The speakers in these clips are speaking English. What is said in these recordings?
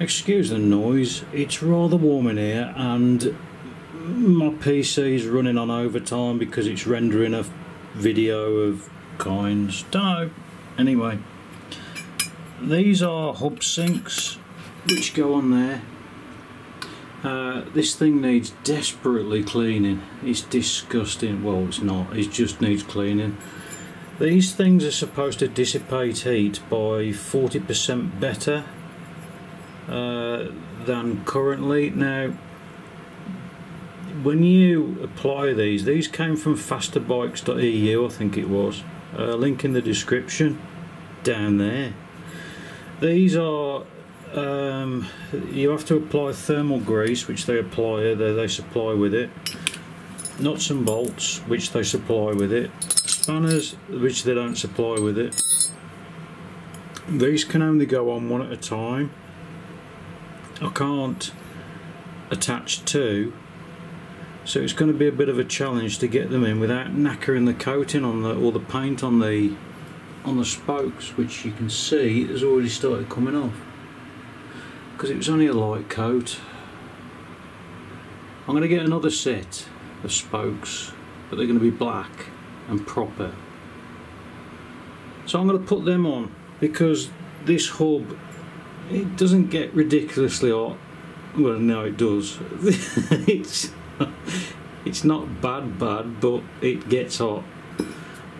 Excuse the noise, it's rather warm in here and my PC is running on overtime because it's rendering a video of kinds. Don't know. Anyway, these are hub sinks which go on there. Uh, this thing needs desperately cleaning. It's disgusting. Well, it's not. It just needs cleaning. These things are supposed to dissipate heat by 40% better uh, than currently. Now, when you apply these, these came from fasterbikes.eu, I think it was. Uh, link in the description down there. These are um, you have to apply thermal grease, which they apply, they, they supply with it. Nuts and bolts, which they supply with it. Spanners, which they don't supply with it. These can only go on one at a time. I can't attach two so it's going to be a bit of a challenge to get them in without knackering the coating on the or the paint on the on the spokes which you can see has already started coming off. Because it was only a light coat. I'm going to get another set of spokes but they're going to be black and proper. So I'm going to put them on because this hub it doesn't get ridiculously hot. Well no it does. It's it's not bad bad but it gets hot.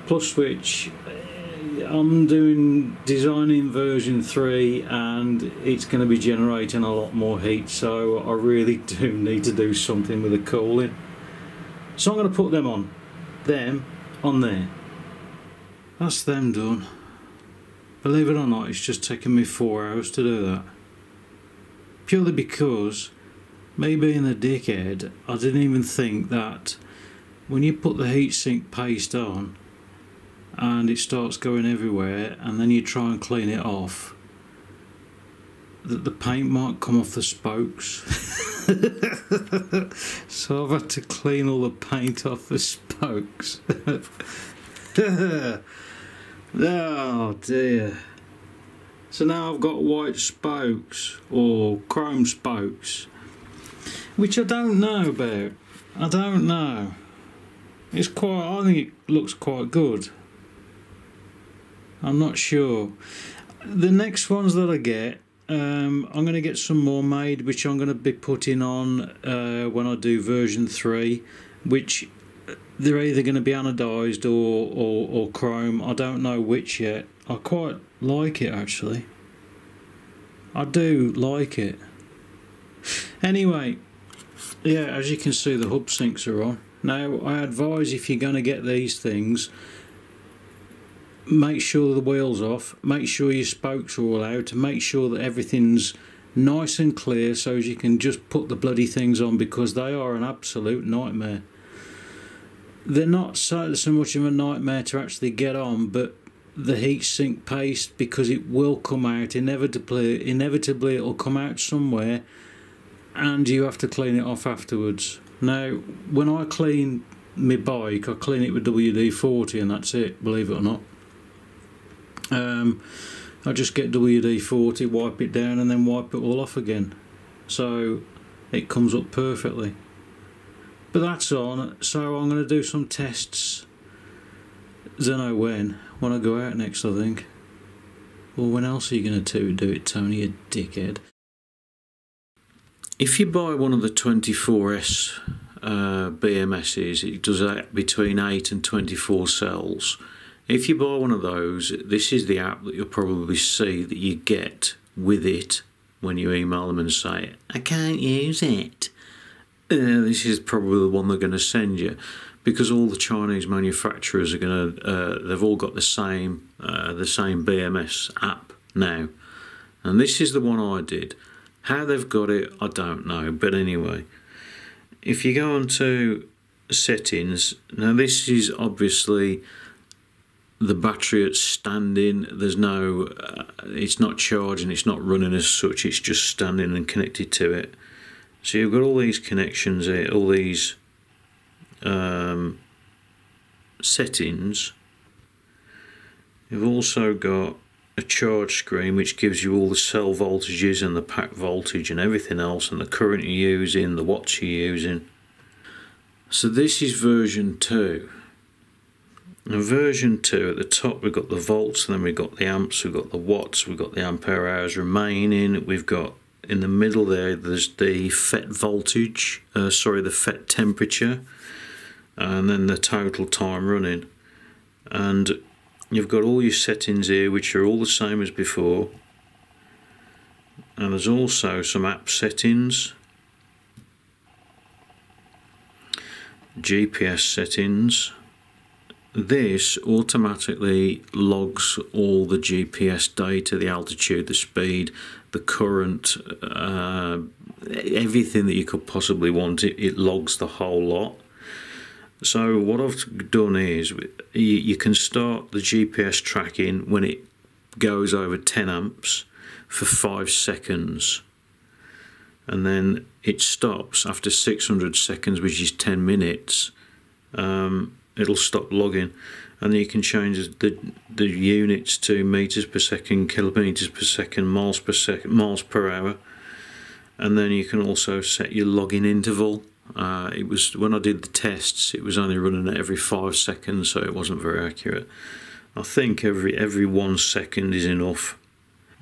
Plus which eh, I'm doing designing version 3 and it's going to be generating a lot more heat so I really do need to do something with the cooling. So I'm going to put them on. Them on there. That's them done believe it or not it's just taken me four hours to do that purely because me being a dickhead, I didn't even think that when you put the heatsink paste on and it starts going everywhere and then you try and clean it off, that the paint might come off the spokes. so I've had to clean all the paint off the spokes. oh dear. So now I've got white spokes or chrome spokes which I don't know about. I don't know. It's quite. I think it looks quite good. I'm not sure. The next ones that I get, um, I'm going to get some more made, which I'm going to be putting on uh, when I do version three, which they're either going to be anodized or, or, or chrome. I don't know which yet. I quite like it actually. I do like it. Anyway, yeah, as you can see the hub sinks are on. Now I advise if you're going to get these things make sure the wheels off, make sure your spokes are all out, make sure that everything's nice and clear so as you can just put the bloody things on because they are an absolute nightmare. They're not so, so much of a nightmare to actually get on, but the heat sink paste because it will come out inevitably inevitably it'll come out somewhere and you have to clean it off afterwards. Now, when I clean my bike, I clean it with WD 40 and that's it, believe it or not. Um, I just get WD 40, wipe it down, and then wipe it all off again. So it comes up perfectly. But that's on, so I'm going to do some tests. Don't know when, when I go out next, I think. Well, when else are you going to do it, Tony, you dickhead? If you buy one of the 24S uh, BMSs, it does that between 8 and 24 cells. If you buy one of those, this is the app that you'll probably see that you get with it when you email them and say, I can't use it. Uh, this is probably the one they're going to send you because all the Chinese manufacturers are going to, uh, they've all got the same, uh, the same BMS app now. And this is the one I did. How they've got it, I don't know. But anyway, if you go on to settings, now this is obviously the battery at standing. There's no, uh, it's not charging, it's not running as such, it's just standing and connected to it. So you've got all these connections here, all these um, settings. You've also got a charge screen which gives you all the cell voltages and the pack voltage and everything else and the current you're using, the watts you're using. So this is version 2. In version 2 at the top we've got the volts, then we've got the amps, we've got the watts, we've got the ampere hours remaining, we've got in the middle there there's the FET voltage, uh, sorry the FET temperature and then the total time running. And you've got all your settings here which are all the same as before. And there's also some app settings GPS settings. This automatically logs all the GPS data the altitude the speed the current uh, everything that you could possibly want it, it logs the whole lot. So what I've done is you, you can start the GPS tracking when it goes over 10 amps for 5 seconds. And then it stops after 600 seconds which is 10 minutes. Um, it'll stop logging and you can change the, the units to meters per second kilometers per second miles per second miles per hour and then you can also set your logging interval uh, it was when I did the tests, it was only running at every five seconds, so it wasn't very accurate. I think every every one second is enough.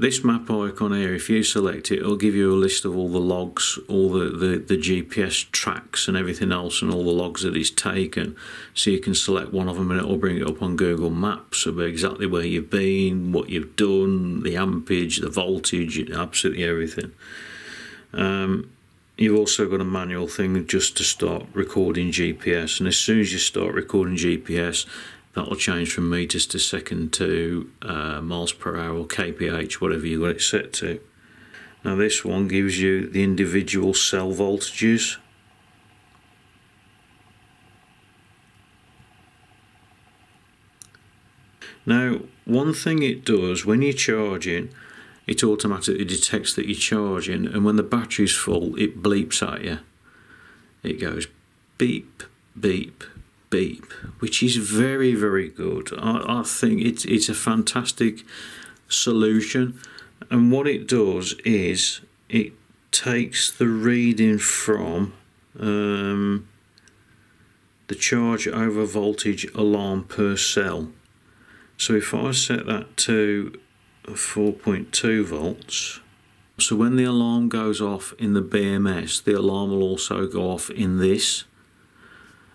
This map icon here, if you select it, it'll give you a list of all the logs, all the, the, the GPS tracks and everything else and all the logs that it's taken. So you can select one of them and it'll bring it up on Google Maps of exactly where you've been, what you've done, the ampage, the voltage, absolutely everything. Um, you've also got a manual thing just to start recording GPS and as soon as you start recording GPS that'll change from meters to second to uh, miles per hour or kph whatever you got it set to. Now this one gives you the individual cell voltages. Now one thing it does when you're charging it automatically detects that you're charging and when the battery's full it bleeps at you. It goes beep beep beep which is very very good. I, I think it's it's a fantastic solution. And what it does is it takes the reading from um, the charge over voltage alarm per cell. So if I set that to 4.2 volts. So when the alarm goes off in the BMS, the alarm will also go off in this,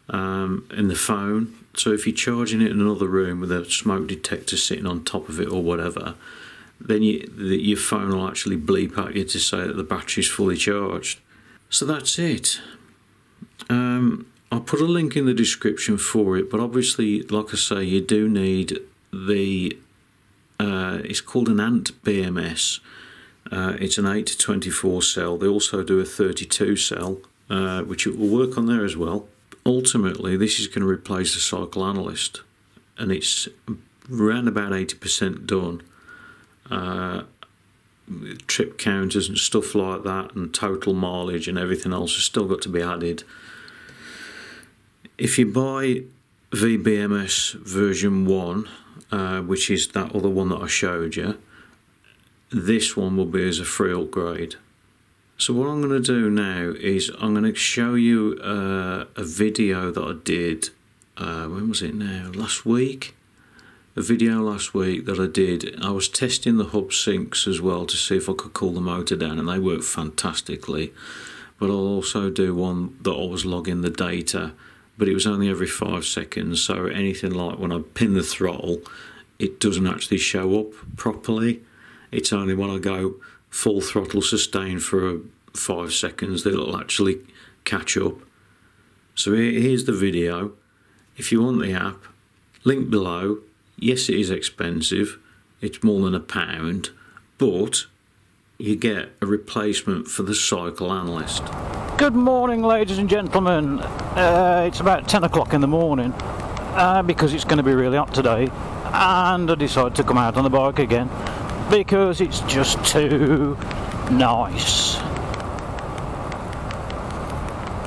um, in the phone. So if you're charging it in another room with a smoke detector sitting on top of it or whatever, then you, the, your phone will actually bleep at you to say that the battery's fully charged. So that's it. Um, I'll put a link in the description for it, but obviously, like I say, you do need the uh, it's called an ANT BMS. Uh, it's an 8 to 24 cell. They also do a 32 cell, uh, which it will work on there as well. Ultimately, this is going to replace the cycle analyst, and it's around about 80% done. Uh, trip counters and stuff like that, and total mileage and everything else has still got to be added. If you buy VBMS version 1, uh, which is that other one that I showed you, this one will be as a free upgrade. So what I'm going to do now is I'm going to show you uh, a video that I did, uh, when was it now, last week? A video last week that I did. I was testing the hub sinks as well to see if I could cool the motor down and they worked fantastically. But I'll also do one that I was logging the data but it was only every five seconds. So anything like when I pin the throttle, it doesn't actually show up properly. It's only when I go full throttle sustain for five seconds that it'll actually catch up. So here's the video. If you want the app, link below. Yes, it is expensive. It's more than a pound, but you get a replacement for the cycle analyst. Good morning ladies and gentlemen. Uh, it's about 10 o'clock in the morning uh, because it's going to be really hot today and I decided to come out on the bike again because it's just too nice.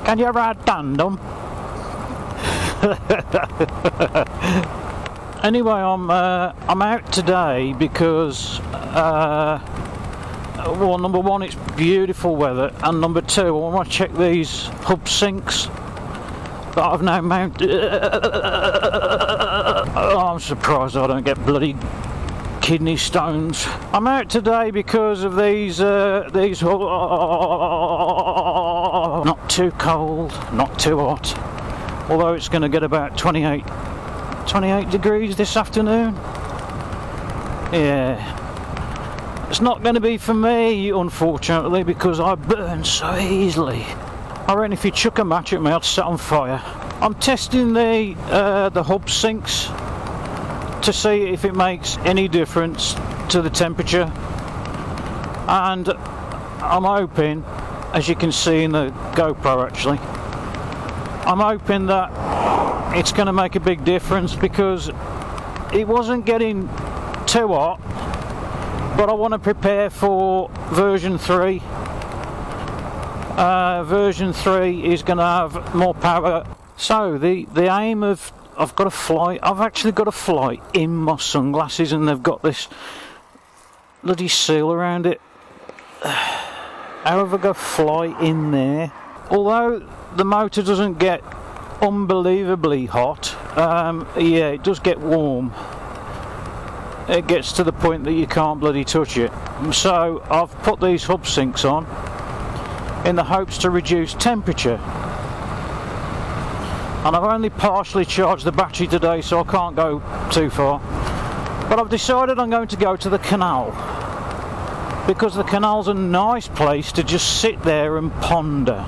Can you ride tandem? Anyway, I'm uh, I'm out today because uh, well, number one, it's beautiful weather, and number two, I want to check these hub sinks that I've now mounted. oh, I'm surprised I don't get bloody kidney stones. I'm out today because of these uh, these not too cold, not too hot. Although it's going to get about 28 28 degrees this afternoon. Yeah. It's not going to be for me, unfortunately, because I burn so easily. I reckon if you chuck a match at me, I'd set on fire. I'm testing the uh, the hub sinks to see if it makes any difference to the temperature. And I'm hoping as you can see in the GoPro actually I'm hoping that it's going to make a big difference because it wasn't getting too hot but I want to prepare for version 3 uh, version 3 is going to have more power. So the the aim of I've got a fly. I've actually got a fly in my sunglasses, and they've got this bloody seal around it. How have I got a fly in there? Although the motor doesn't get unbelievably hot, um, yeah, it does get warm. It gets to the point that you can't bloody touch it. So I've put these hub sinks on in the hopes to reduce temperature and I've only partially charged the battery today so I can't go too far but I've decided I'm going to go to the canal because the canal's a nice place to just sit there and ponder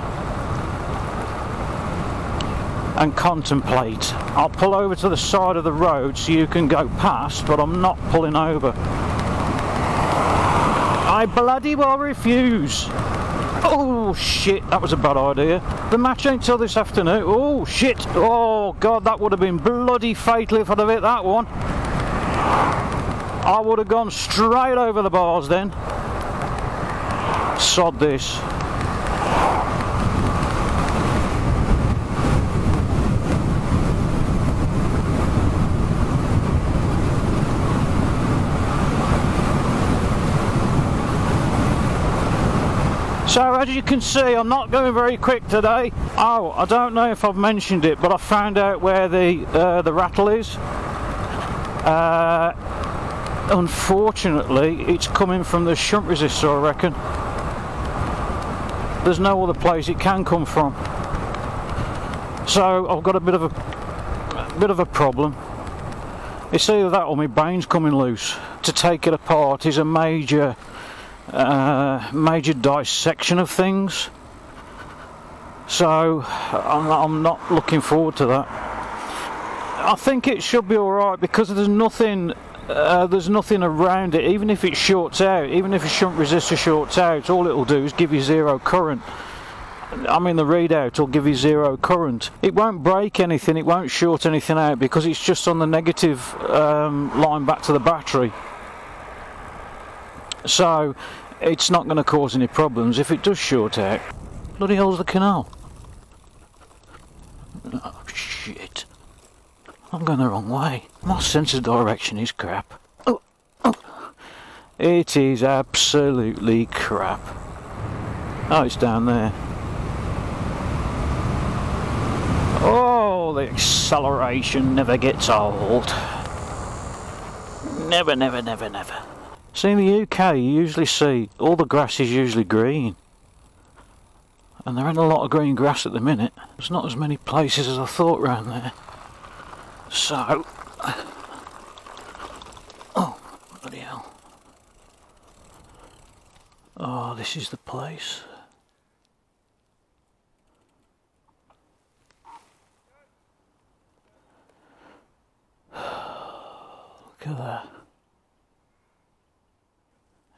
and contemplate. I'll pull over to the side of the road so you can go past but I'm not pulling over. I bloody well refuse. Oh shit, that was a bad idea. The match ain't till this afternoon. Oh shit. Oh god, that would have been bloody fatal if I'd have hit that one. I would have gone straight over the bars then. Sod this. So as you can see I'm not going very quick today. Oh I don't know if I've mentioned it but I found out where the uh, the rattle is. Uh, unfortunately it's coming from the shunt resistor I reckon. There's no other place it can come from. So I've got a bit of a, a bit of a problem. It's either that or my brain's coming loose. To take it apart is a major uh, major dissection of things. So I'm, I'm not looking forward to that. I think it should be alright because there's nothing uh, there's nothing around it. Even if it shorts out even if a shunt resistor shorts out all it'll do is give you zero current. I mean the readout will give you zero current. It won't break anything. It won't short anything out because it's just on the negative um, line back to the battery so it's not going to cause any problems if it does short out. Bloody hell's the canal? Oh shit. I'm going the wrong way. My sense of direction is crap. Oh, oh. It is absolutely crap. Oh, it's down there. Oh, the acceleration never gets old. Never, never, never, never. See, in the UK, you usually see all the grass is usually green. And there ain't a lot of green grass at the minute. There's not as many places as I thought around there. So. Oh, bloody hell. Oh, this is the place. Look at that.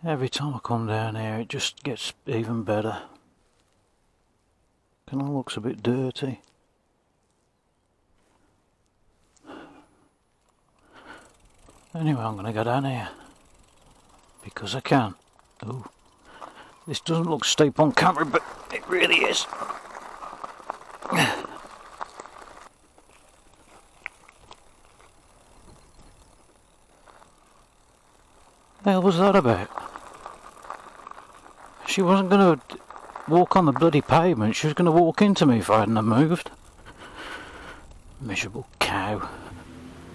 Every time I come down here it just gets even better. Canal looks a bit dirty. Anyway, I'm going to go down here. Because I can. Oh, This doesn't look steep on camera, but it really is. Hell was that about? She wasn't going to walk on the bloody pavement. She was going to walk into me if I hadn't moved. Miserable cow.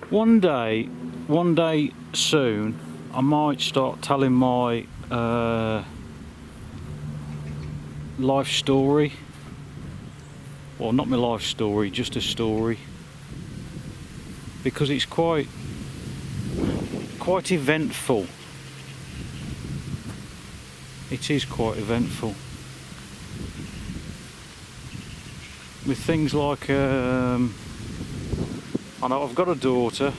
One day, one day soon, I might start telling my uh, life story. Well, not my life story, just a story. Because it's quite, quite eventful. It is quite eventful. With things like, um, I know I've got a daughter.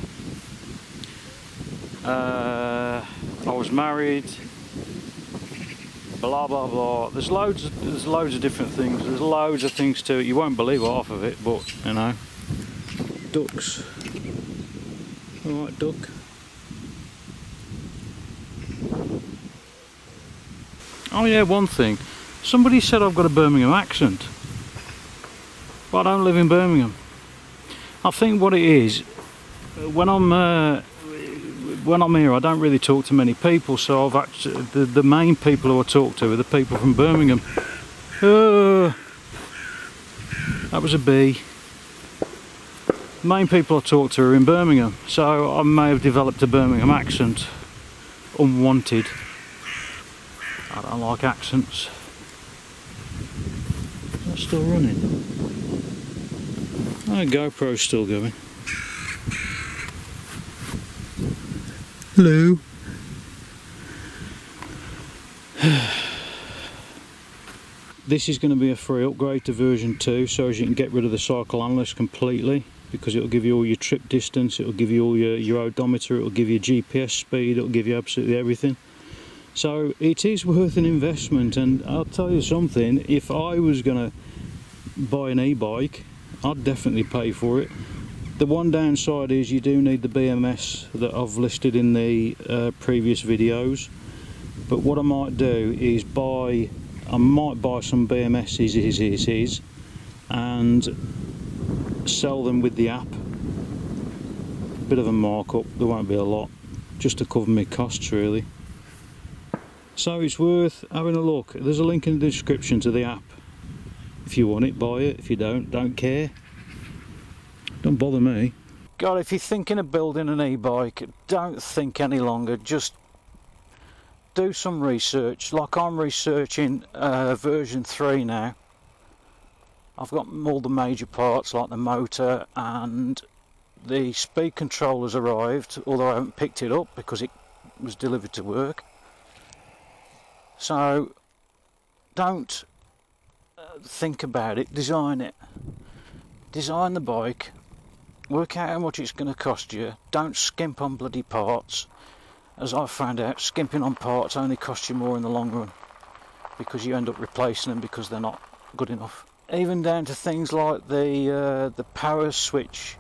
Uh, I was married. Blah blah blah. There's loads. Of, there's loads of different things. There's loads of things to it. You won't believe half of it, but you know. Ducks. All right, duck. Oh yeah, one thing. Somebody said I've got a Birmingham accent. But I don't live in Birmingham. I think what it is, when I'm uh, when I'm here, I don't really talk to many people. So I've actually the, the main people who I talk to are the people from Birmingham. Uh, that was a bee. main people I talk to are in Birmingham, so I may have developed a Birmingham accent, unwanted. I don't like accents. Is that still running? Oh, GoPro's still going. Hello. this is going to be a free upgrade to version 2 so as you can get rid of the cycle analyst completely because it'll give you all your trip distance, it'll give you all your, your odometer, it'll give you GPS speed, it'll give you absolutely everything. So it is worth an investment and I'll tell you something, if I was going to buy an e-bike, I'd definitely pay for it. The one downside is you do need the BMS that I've listed in the uh, previous videos. But what I might do is buy, I might buy some BMSs and sell them with the app. Bit of a markup, there won't be a lot, just to cover my costs really. So it's worth having a look. There's a link in the description to the app. If you want it, buy it. If you don't, don't care. Don't bother me. God, if you're thinking of building an e-bike, don't think any longer. Just do some research. Like I'm researching uh, version 3 now. I've got all the major parts like the motor and the speed controller's arrived, although I haven't picked it up because it was delivered to work. So don't uh, think about it, design it. Design the bike, work out how much it's going to cost you, don't skimp on bloody parts. As I've found out, skimping on parts only costs you more in the long run because you end up replacing them because they're not good enough. Even down to things like the uh, the power switch,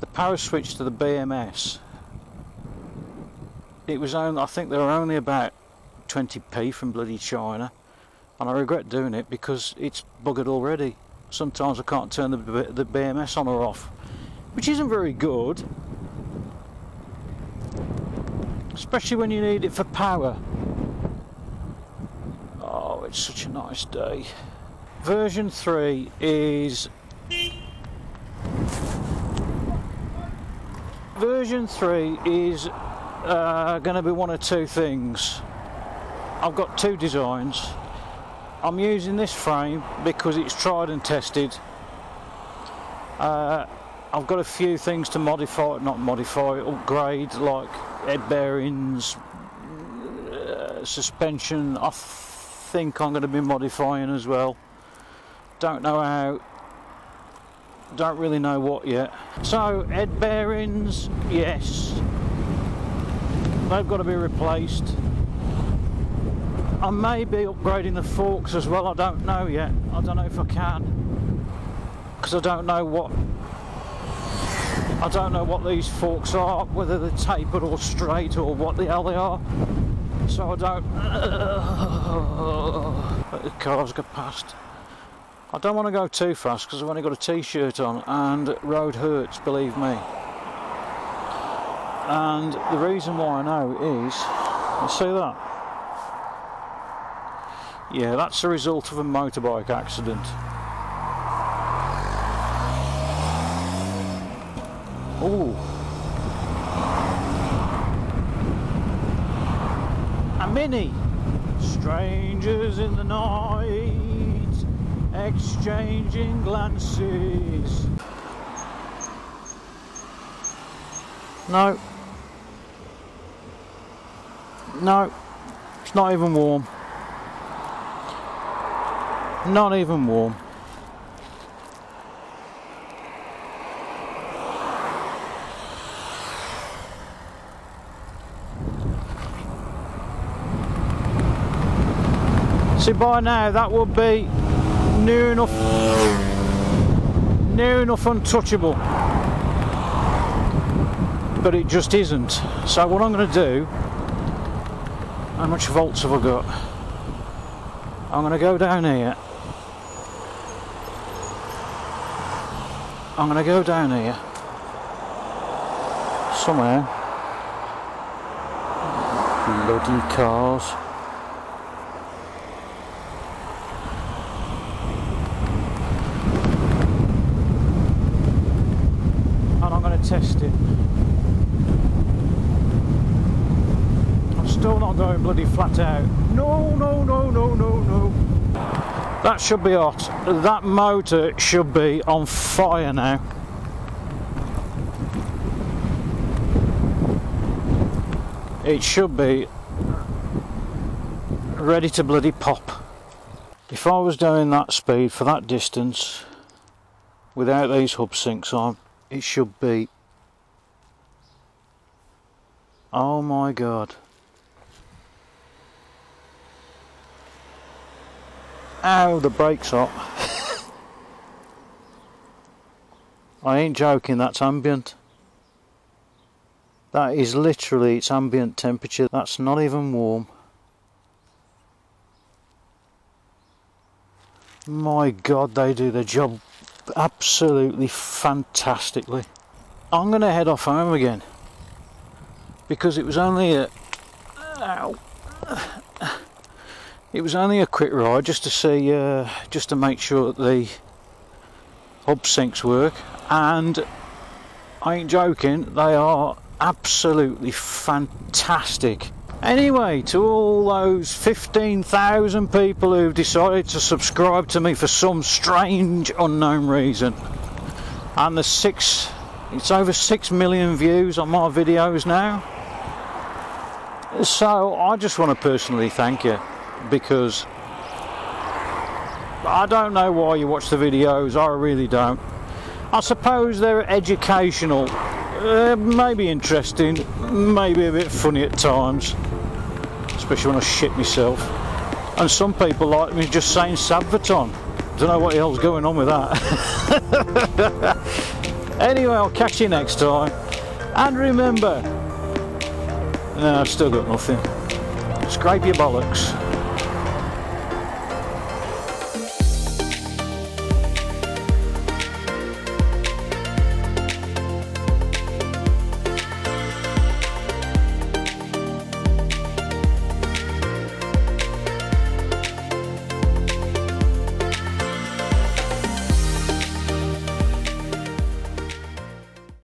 the power switch to the BMS. It was only I think they were only about 20p from bloody China and I regret doing it because it's buggered already. Sometimes I can't turn the, the BMS on or off, which isn't very good, especially when you need it for power. Oh, it's such a nice day. Version 3 is version 3 is uh, going to be one of two things I've got two designs. I'm using this frame because it's tried and tested. Uh, I've got a few things to modify, not modify, upgrade, like head bearings, uh, suspension. I think I'm going to be modifying as well. Don't know how, don't really know what yet. So, head bearings, yes, they've got to be replaced. I may be upgrading the forks as well, I don't know yet. I don't know if I can. Because I don't know what I don't know what these forks are, whether they're tapered or straight or what the hell they are. So I don't... The cars go past. I don't want to go too fast because I've only got a t-shirt on and road hurts, believe me. And the reason why I know is see that? Yeah, that's the result of a motorbike accident. Oh. A mini. Strangers in the night, exchanging glances. No. No. It's not even warm. Not even warm. See by now that would be near enough near enough untouchable. But it just isn't. So what I'm going to do how much volts have I got? I'm going to go down here I'm going to go down here somewhere bloody cars And I'm going to test it. I'm still not going bloody flat out. No, no, no, no, no, no. That should be hot. That motor should be on fire now. It should be ready to bloody pop. If I was doing that speed for that distance without these hub sinks on, it should be Oh my god. Ow, the brakes hot. I ain't joking, that's ambient. That is literally its ambient temperature. That's not even warm. My god, they do their job absolutely fantastically. I'm going to head off home again because it was only a ow, it was only a quick ride just to see uh, just to make sure that the hub sinks work. And I ain't joking they are absolutely fantastic. Anyway to all those 15,000 people who've decided to subscribe to me for some strange unknown reason. And the six it's over six million views on my videos now. So I just want to personally thank you because I don't know why you watch the videos, I really don't. I suppose they're educational, uh, maybe interesting, maybe a bit funny at times, especially when I shit myself. And some people like me just saying Sabvaton. Don't know what the hell's going on with that. anyway, I'll catch you next time. And remember, no, I've still got nothing. Scrape your bollocks.